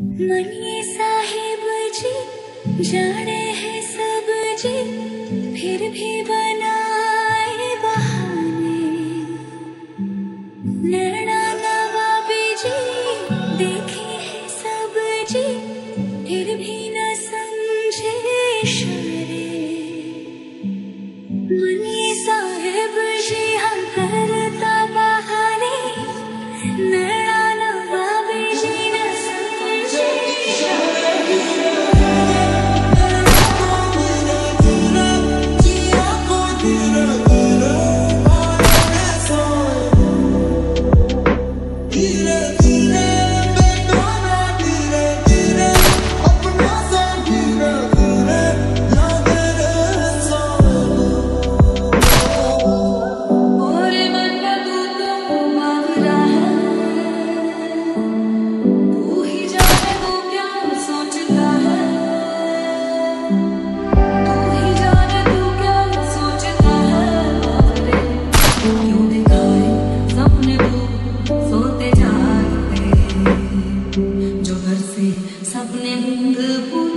मनिए साहेब जी, जाने हैं सब जी, फिर भी बनाए बहाने। नैना नवाबी जी, देखे हैं सब जी sắp nếm từ vui